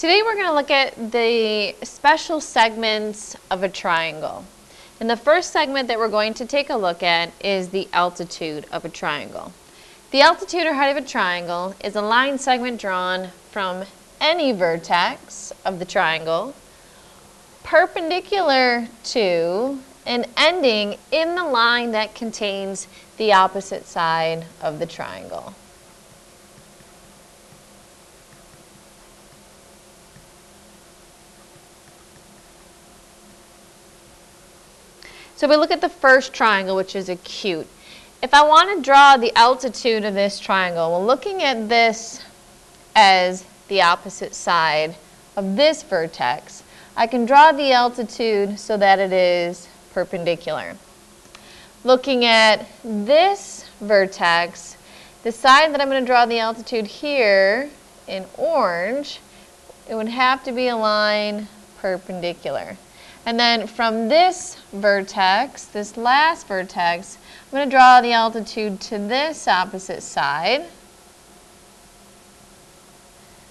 Today we're going to look at the special segments of a triangle. And the first segment that we're going to take a look at is the altitude of a triangle. The altitude or height of a triangle is a line segment drawn from any vertex of the triangle perpendicular to and ending in the line that contains the opposite side of the triangle. So we look at the first triangle, which is acute. If I want to draw the altitude of this triangle, well, looking at this as the opposite side of this vertex, I can draw the altitude so that it is perpendicular. Looking at this vertex, the side that I'm going to draw the altitude here in orange, it would have to be a line perpendicular. And then from this vertex, this last vertex, I'm going to draw the altitude to this opposite side.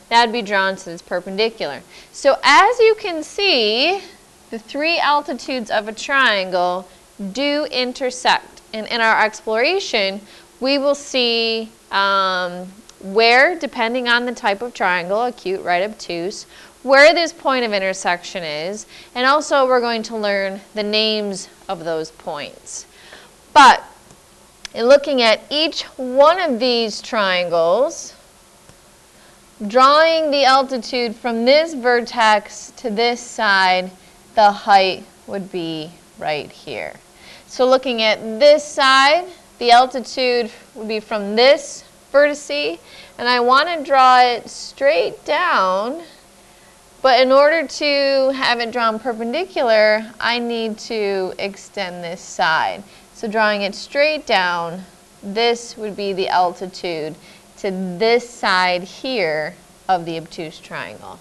That would be drawn so it's perpendicular. So as you can see, the three altitudes of a triangle do intersect. And in our exploration, we will see um, where, depending on the type of triangle, acute, right, obtuse, where this point of intersection is, and also we're going to learn the names of those points. But in looking at each one of these triangles, drawing the altitude from this vertex to this side, the height would be right here. So looking at this side, the altitude would be from this vertex, and I want to draw it straight down but in order to have it drawn perpendicular, I need to extend this side. So drawing it straight down, this would be the altitude to this side here of the obtuse triangle.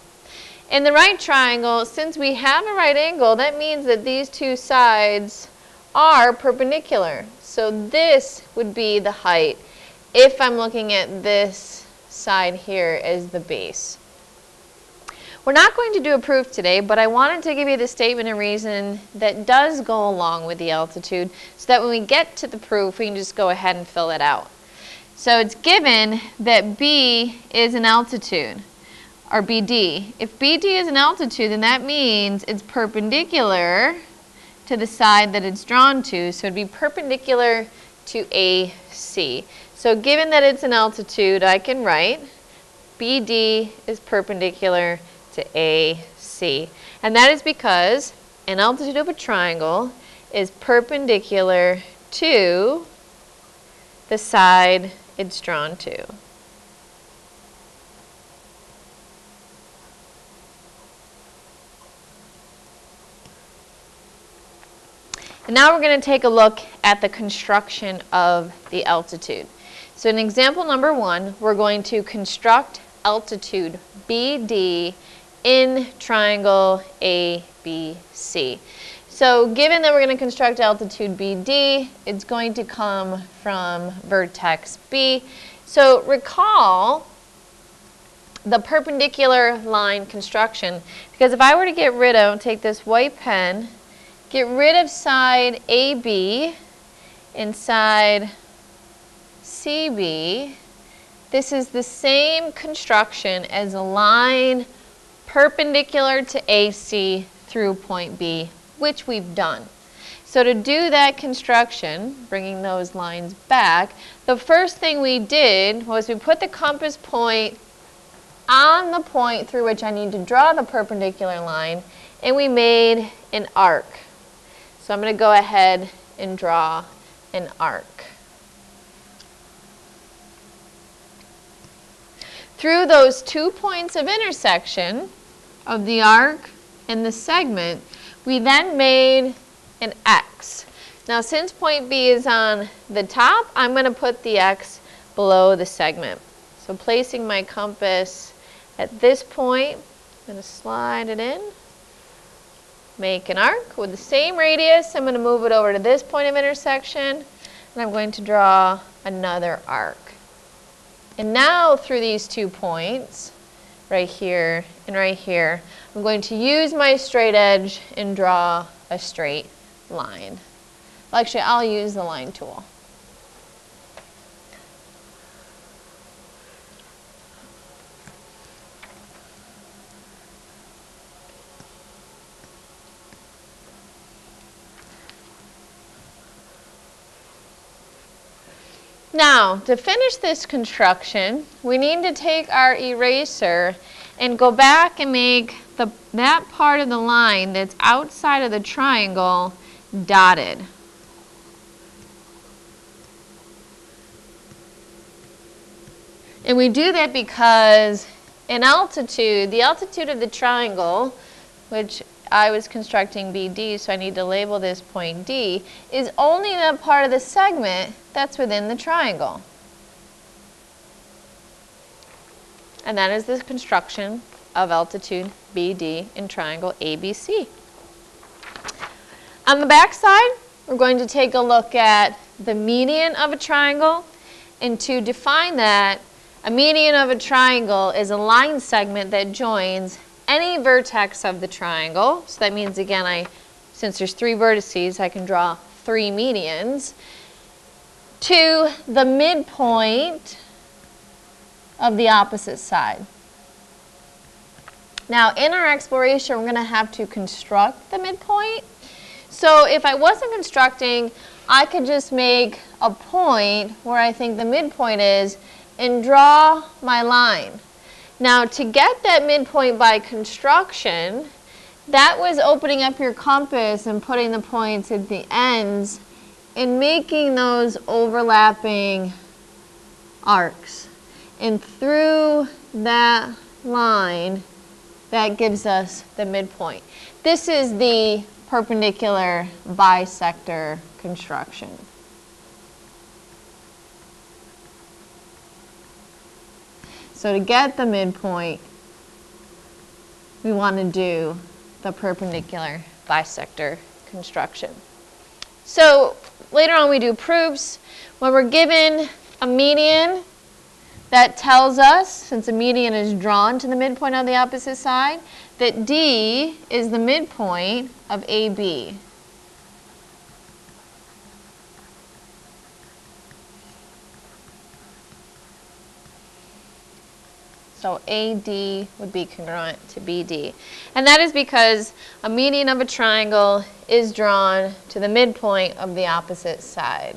In the right triangle, since we have a right angle, that means that these two sides are perpendicular. So this would be the height if I'm looking at this side here as the base. We're not going to do a proof today, but I wanted to give you the statement and reason that does go along with the altitude so that when we get to the proof, we can just go ahead and fill it out. So it's given that B is an altitude, or BD. If BD is an altitude, then that means it's perpendicular to the side that it's drawn to, so it'd be perpendicular to AC. So given that it's an altitude, I can write BD is perpendicular to AC. And that is because an altitude of a triangle is perpendicular to the side it's drawn to. And now we're going to take a look at the construction of the altitude. So in example number one, we're going to construct altitude BD in triangle ABC. So given that we're going to construct altitude BD, it's going to come from vertex B. So recall the perpendicular line construction, because if I were to get rid of, take this white pen, get rid of side AB inside CB, this is the same construction as a line perpendicular to AC through point B, which we've done. So to do that construction, bringing those lines back, the first thing we did was we put the compass point on the point through which I need to draw the perpendicular line, and we made an arc. So I'm going to go ahead and draw an arc. Through those two points of intersection, of the arc and the segment, we then made an X. Now since point B is on the top, I'm going to put the X below the segment. So placing my compass at this point, I'm going to slide it in, make an arc with the same radius. I'm going to move it over to this point of intersection, and I'm going to draw another arc. And now through these two points, right here, and right here. I'm going to use my straight edge and draw a straight line. Well, actually, I'll use the line tool. Now, to finish this construction, we need to take our eraser and go back and make the, that part of the line that's outside of the triangle dotted. And we do that because in altitude, the altitude of the triangle, which I was constructing BD, so I need to label this point D, is only that part of the segment that's within the triangle. And that is the construction of altitude BD in triangle ABC. On the back side, we're going to take a look at the median of a triangle. And to define that, a median of a triangle is a line segment that joins any vertex of the triangle. So that means, again, I, since there's three vertices, I can draw three medians to the midpoint of the opposite side. Now, in our exploration, we're going to have to construct the midpoint. So if I wasn't constructing, I could just make a point where I think the midpoint is and draw my line. Now to get that midpoint by construction, that was opening up your compass and putting the points at the ends and making those overlapping arcs. And through that line, that gives us the midpoint. This is the perpendicular bisector construction. So to get the midpoint, we want to do the perpendicular bisector construction. So later on we do proofs. When we're given a median, that tells us, since a median is drawn to the midpoint on the opposite side, that D is the midpoint of AB. So AD would be congruent to BD. And that is because a median of a triangle is drawn to the midpoint of the opposite side.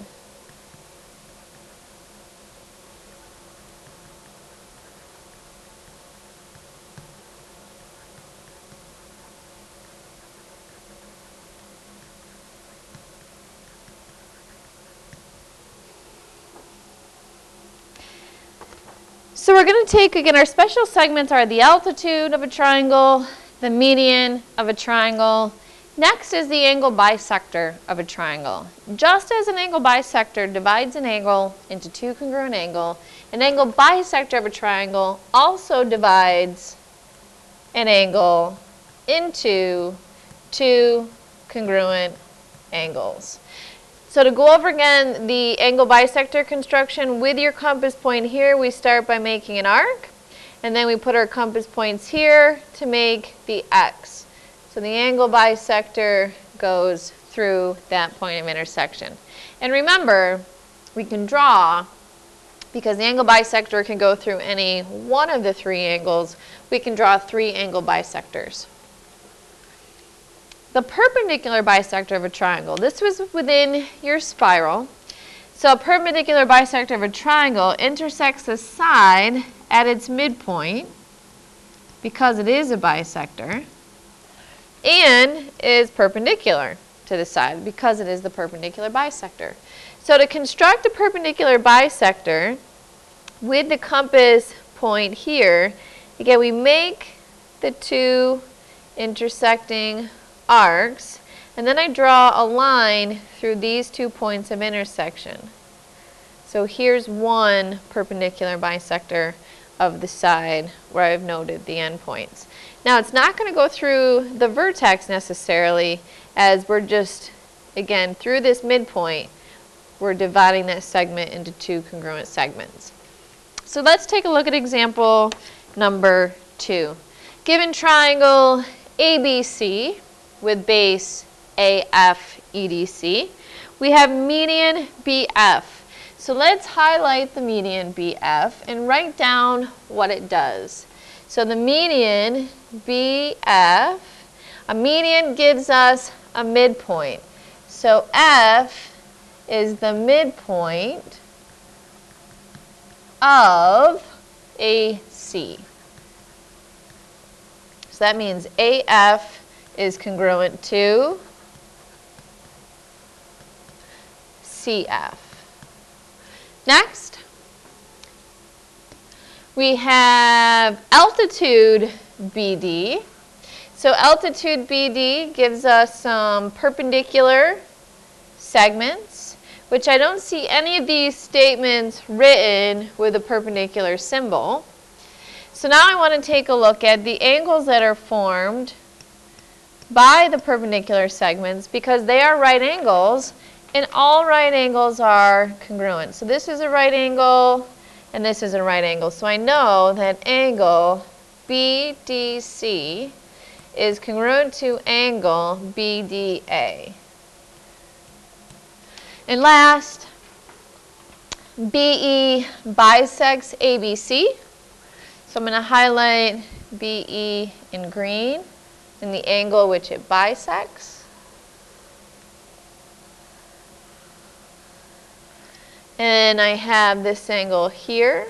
We're going to take, again, our special segments are the altitude of a triangle, the median of a triangle. Next is the angle bisector of a triangle. Just as an angle bisector divides an angle into two congruent angles, an angle bisector of a triangle also divides an angle into two congruent angles. So to go over again the angle bisector construction with your compass point here, we start by making an arc. And then we put our compass points here to make the X. So the angle bisector goes through that point of intersection. And remember, we can draw, because the angle bisector can go through any one of the three angles, we can draw three angle bisectors the perpendicular bisector of a triangle. This was within your spiral. So a perpendicular bisector of a triangle intersects the side at its midpoint because it is a bisector and is perpendicular to the side because it is the perpendicular bisector. So to construct a perpendicular bisector with the compass point here, again we make the two intersecting arcs, and then I draw a line through these two points of intersection. So here's one perpendicular bisector of the side where I've noted the endpoints. Now it's not going to go through the vertex necessarily as we're just, again, through this midpoint, we're dividing that segment into two congruent segments. So let's take a look at example number 2. Given triangle ABC with base AF EDC, we have median BF. So let's highlight the median BF and write down what it does. So the median BF, a median gives us a midpoint. So F is the midpoint of AC. So that means AF is congruent to CF. Next, we have altitude BD. So altitude BD gives us some perpendicular segments, which I don't see any of these statements written with a perpendicular symbol. So now I want to take a look at the angles that are formed by the perpendicular segments because they are right angles and all right angles are congruent. So this is a right angle and this is a right angle. So I know that angle BDC is congruent to angle BDA. And last, BE bisects ABC. So I'm going to highlight BE in green and the angle which it bisects. And I have this angle here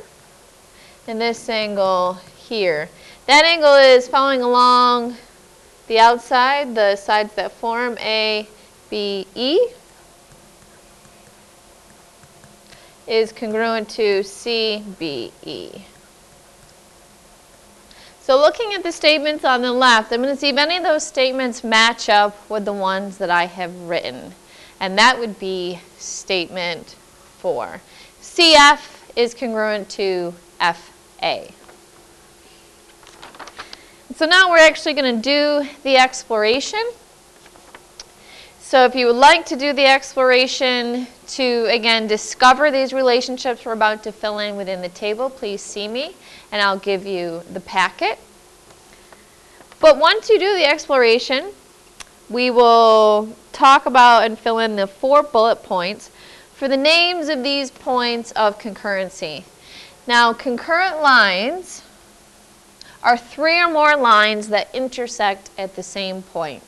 and this angle here. That angle is following along the outside, the sides that form A, B, E. is congruent to CBE. So looking at the statements on the left, I'm going to see if any of those statements match up with the ones that I have written. And that would be statement 4. CF is congruent to FA. So now we're actually going to do the exploration. So if you would like to do the exploration to, again, discover these relationships we're about to fill in within the table, please see me and I'll give you the packet. But once you do the exploration, we will talk about and fill in the four bullet points for the names of these points of concurrency. Now, concurrent lines are three or more lines that intersect at the same point.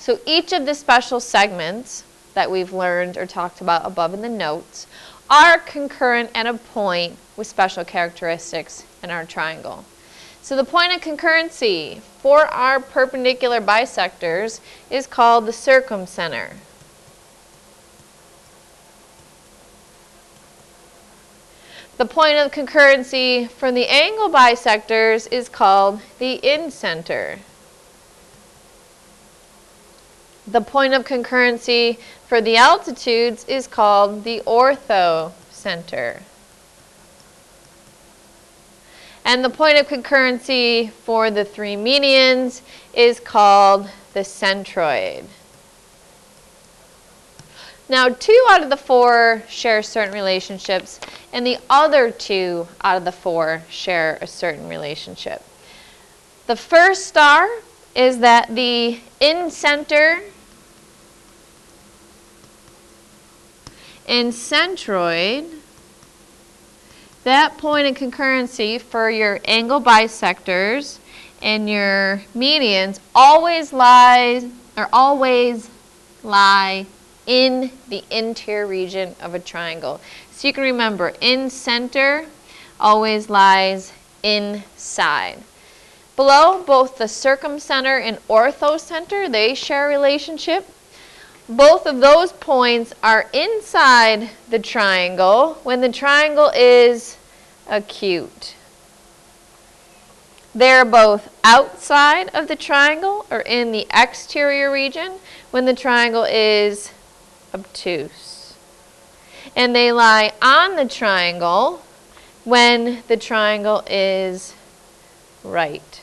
So each of the special segments that we've learned or talked about above in the notes are concurrent at a point with special characteristics in our triangle. So the point of concurrency for our perpendicular bisectors is called the circumcenter. The point of concurrency for the angle bisectors is called the incenter. The point of concurrency for the altitudes is called the orthocenter. And the point of concurrency for the three medians is called the centroid. Now, two out of the four share certain relationships, and the other two out of the four share a certain relationship. The first star is that the incenter and centroid, that point of concurrency for your angle bisectors and your medians always lies or always lie in the interior region of a triangle. So you can remember in center always lies inside. Below both the circumcenter and orthocenter, they share a relationship both of those points are inside the triangle when the triangle is acute. They're both outside of the triangle or in the exterior region when the triangle is obtuse. And they lie on the triangle when the triangle is right.